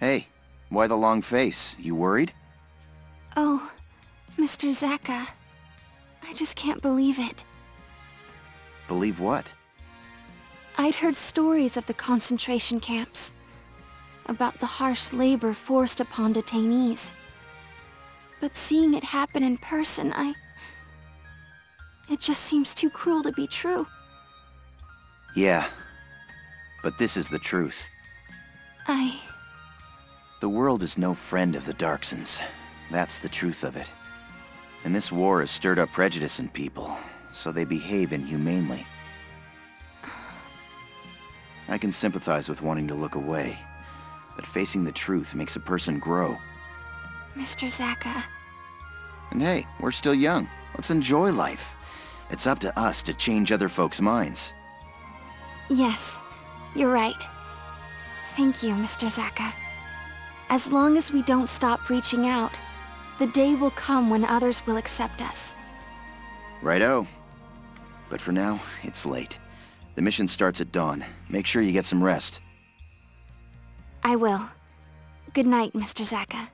Hey, why the long face? You worried? Oh, Mr. Zaka. I just can't believe it. Believe what? I'd heard stories of the concentration camps. About the harsh labor forced upon detainees. But seeing it happen in person, I... It just seems too cruel to be true. Yeah. But this is the truth. I... The world is no friend of the Darcsens. That's the truth of it. And this war has stirred up prejudice in people, so they behave inhumanely. I can sympathize with wanting to look away, but facing the truth makes a person grow. Mr. Zaka... And hey, we're still young. Let's enjoy life. It's up to us to change other folks' minds. Yes, you're right. Thank you, Mr. Zaka. As long as we don't stop reaching out, the day will come when others will accept us. Righto. But for now, it's late. The mission starts at dawn. Make sure you get some rest. I will. Good night, Mr. Zaka.